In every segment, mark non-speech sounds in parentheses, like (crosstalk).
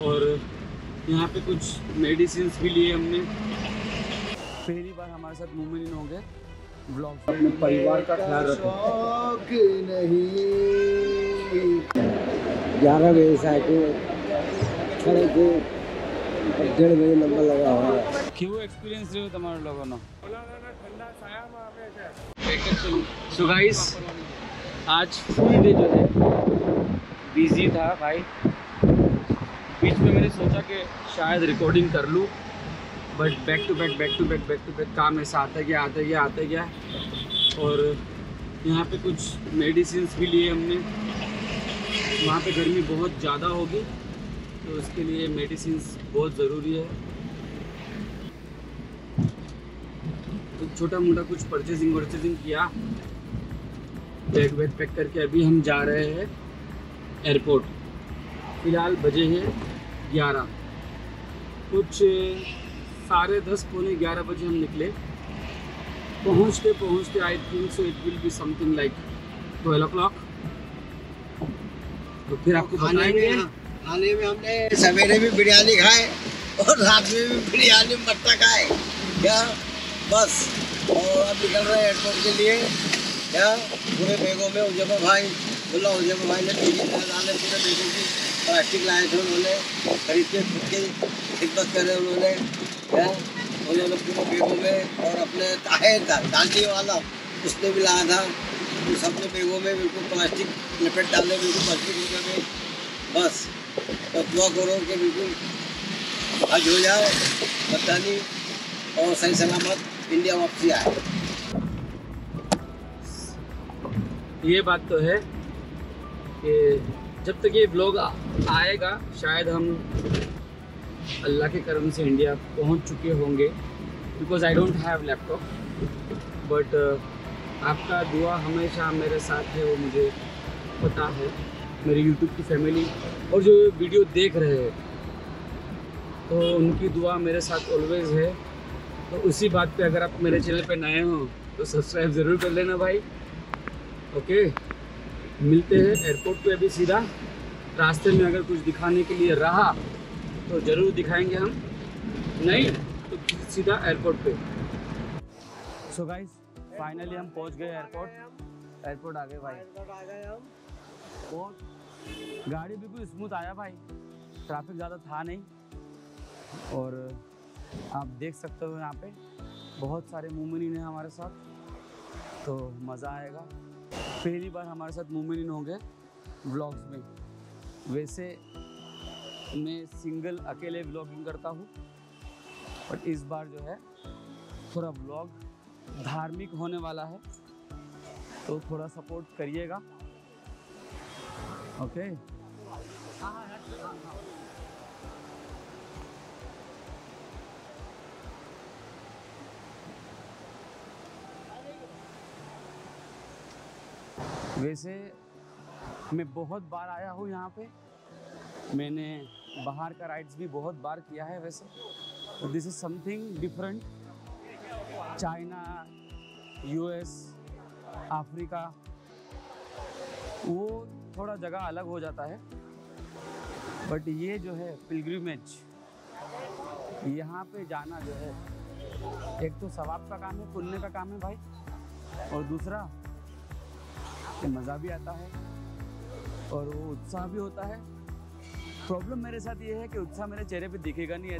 और यहाँ पे कुछ मेडिसिन भी लिए हमने। पहली बार हमारे साथ मुमेन हो गए। ब्लॉग अपने परिवार का ख्याल रखो। नहीं। ग्यारह बजे साइकिल साढ़े डेढ़ बजे नंबर लगा हुआ है। क्यों एक्सपीरियंस रहे हो तुम्हारे लोगों ने? सो गाइस आज फुल डे जो है बिज़ी था भाई। बीच में मैंने सोचा कि शायद रिकॉर्डिंग कर लूँ but back to back back to back back to back काम ऐसा आता गया आता गया आता गया। और यहाँ पे कुछ मेडिसिन भी लिए हमने। वहाँ पे गर्मी बहुत ज़्यादा होगी तो उसके लिए मेडिसिन बहुत ज़रूरी है। तो छोटा मोटा कुछ परचेजिंग वर्चेजिंग किया। बैग वैग पैक करके अभी हम जा रहे हैं एयरपोर्ट फ़िलहाल बजे हैं। ग्यारह। कुछ साढ़े दस पौने ग्यारह बजे हम निकले। पहुँचते पहुँचते I think so it will be something like twelve o'clock तो फिर आपको खाने बताएँगे। में खाने में हमने सवेरे भी बिरयानी खाए और रात में भी बिरयानी मट्टा खाए। क्या बस। और अब निकल रहे हैं एयरपोर्ट के लिए। क्या पूरे बैगों में उजमा भाई। बोला उजमा भाई ने टीवी डाले पूरे बैगों की प्लास्टिक लाए थे उन्होंने खरीद के खुद के खिदमत करे उन्होंने उन्होंने पूरे बैगों में और अपने ताहे था डालने वाला, उसने भी लाया था। उन सबने बैगों में बिल्कुल प्लास्टिक, लपेट डाले, बिल्कुल प्लास्टिक में। बस तो दुआ करो कि बिल्कुल हज हो जाए बतानी और सही सलामत इंडिया वापसी आए। ये बात तो है। कि जब तक ये ब्लॉग आएगा, शायद हम अल्लाह के करम से इंडिया पहुँच चुके होंगे। Because I don't have laptop but आपका दुआ हमेशा मेरे साथ है, वो मुझे पता है। मेरी यूट्यूब की फैमिली और जो वीडियो देख रहे हैं तो उनकी दुआ मेरे साथ ऑलवेज है। तो उसी बात पे अगर आप मेरे चैनल पे नए हो तो सब्सक्राइब ज़रूर कर लेना भाई। ओके मिलते हैं एयरपोर्ट पे अभी सीधा। रास्ते में अगर कुछ दिखाने के लिए रहा तो ज़रूर दिखाएँगे हम। नहीं तो सीधा एयरपोर्ट पे। सो गाइस फाइनली हम पहुँच गए एयरपोर्ट। एयरपोर्ट आ गए भाई। बहुत गाड़ी बिल्कुल स्मूथ आया भाई। ट्रैफ़िक ज़्यादा था नहीं। और आप देख सकते हो यहाँ पे, बहुत सारे मूवमेंट हैं हमारे साथ। तो मज़ा आएगा। पहली बार हमारे साथ मूवमेंट हो गए व्लॉग्स में। वैसे मैं सिंगल अकेले व्लॉगिंग करता हूँ और इस बार जो है थोड़ा व्लॉग धार्मिक होने वाला है तो थोड़ा सपोर्ट करिएगा। ओके वैसे मैं बहुत बार आया हूँ यहाँ पे। मैंने बाहर का राइड्स भी बहुत बार किया है वैसे। This is something different China US Africa वो थोड़ा जगह अलग हो जाता है। बट ये जो है पिलग्रिमेज यहाँ पे जाना जो है, एक तो सवाब का काम है, पुण्य का काम है भाई। और दूसरा कि मज़ा भी आता है और वो उत्साह भी होता है। प्रॉब्लम मेरे साथ ये है कि उत्साह मेरे चेहरे पे दिखेगा नहीं है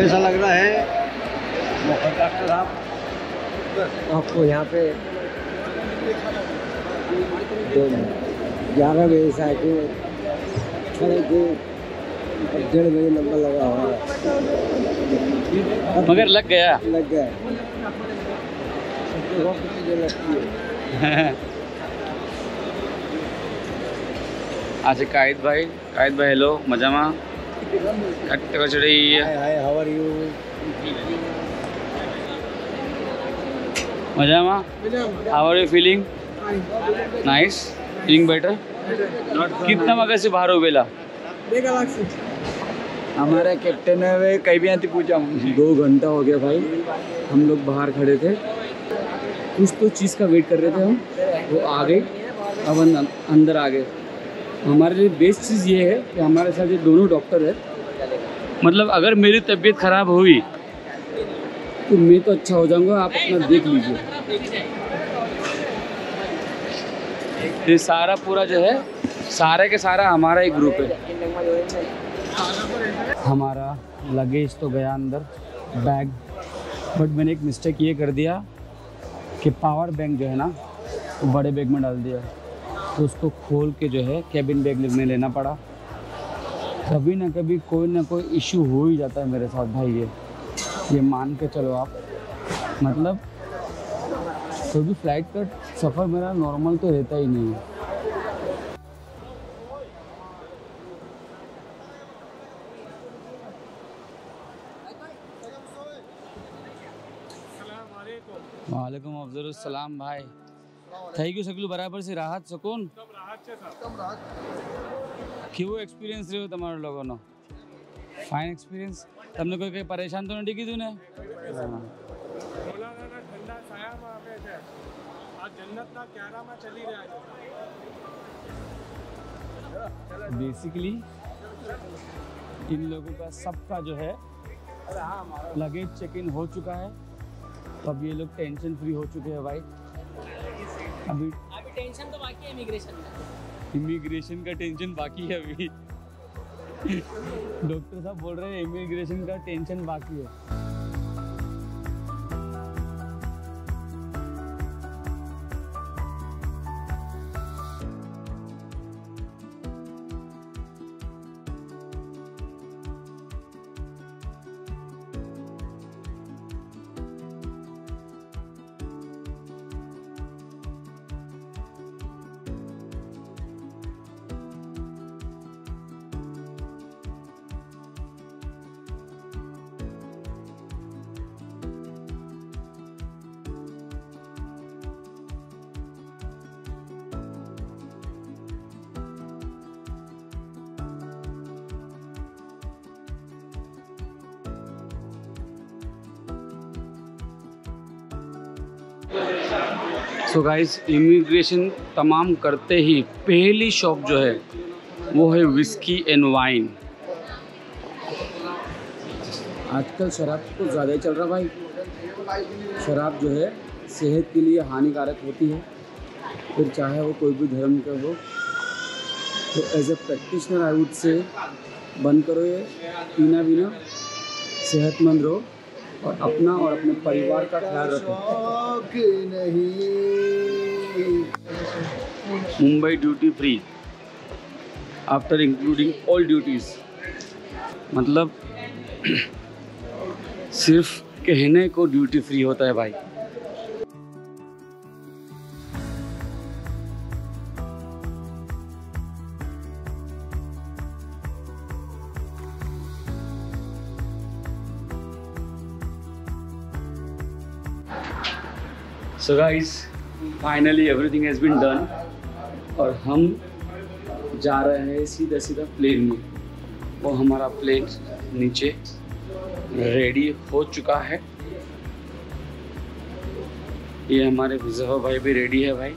जैसा लग रहा है। डॉक्टर साहब। आपको यहाँ पे ग्यारह बजे साइकिल छः को डेढ़ बजे नंबर लगा हुआ है। मगर लग गया। लग गया। अच्छा कायद भाई कायद भाई हेलो मजामा एक्टिवा चढ़ी है। हाय हाउ आर यू मज़ा माँ? How are you feeling nice feeling better कितना मगर से बाहर उबेला हमारा कैप्टन है वे कहीं भी आती पूछा दो घंटा हो गया भाई। हम लोग बाहर खड़े थे। कुछ तो चीज़ का वेट कर रहे थे हम। वो आ गए अब अं- अंदर आ गए हमारे लिए बेस्ट चीज़ ये है कि हमारे साथ ये दोनों डॉक्टर है मतलब अगर मेरी तबीयत खराब हुई तो मैं तो अच्छा हो जाऊँगा, आप अपना देख लीजिए। ये सारा पूरा जो है, सारे के सारा हमारा ही ग्रुप है। हमारा लगेज तो गया अंदर बैग बट मैंने एक मिस्टेक ये कर दिया कि पावर बैंक जो है ना बड़े बैग में डाल दिया। तो उसको खोल के जो है कैबिन बैग में लेना पड़ा। कभी ना कभी कोई ना कोई इशू हो ही जाता है मेरे साथ भाई, ये। ये मान के चलो आप। मतलब कोई भी फ़्लाइट का सफ़र मेरा नॉर्मल तो रहता ही नहीं है। वालेकुम अफजल भाई। થઈ ગયું સગલું બરાબર છે રાહત સુકૂન કેવો એક્સપિરિયન્સ રહ્યો તમારો લોકોનો ફાઇન એક્સપિરિયન્સ તમને કોઈ કંઈ પરેશાન તો નથી કીધું ને હા. ભોલાનાના ઠંડા છાયામાં આવે છે આ જન્નતના ક્યારામાં ચલી રહ્યા છે बेसिकली इन लोगों का सबका जो है लगेज चेक इन हो चुका है तो अब ये लोग टेंशन फ्री हो चुके हैं भाई अभी अभी टेंशन तो बाकी है इमिग्रेशन का। इमिग्रेशन का टेंशन बाकी है अभी। (laughs) डॉक्टर साहब बोल रहे हैं इमिग्रेशन का टेंशन बाकी है। सो गाइस इमिग्रेशन तमाम करते ही पहली शॉप जो है, वो है विस्की एंड वाइन आजकल शराब तो ज़्यादा ही चल रहा भाई। शराब जो है, सेहत के लिए हानिकारक होती है। फिर चाहे वो कोई भी धर्म का हो तो as a practitioner I would say बंद करो ये पीना बीना सेहतमंद रहो। और अपना और अपने परिवार का ख्याल रखें। Mumbai duty free after including all duties मतलब सिर्फ़ कहने को ड्यूटी फ्री होता है भाई। So guys finally everything has been done और हम जा रहे हैं सीधा सीधा प्लेन में। वो हमारा प्लेन नीचे रेडी हो चुका है। ये हमारे विजय भाई भी रेडी है भाई।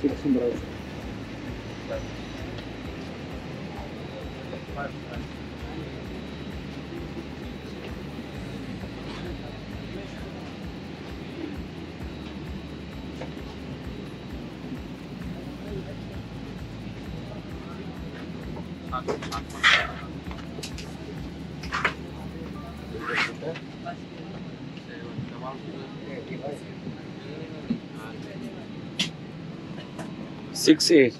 Fica sem brasa. Six A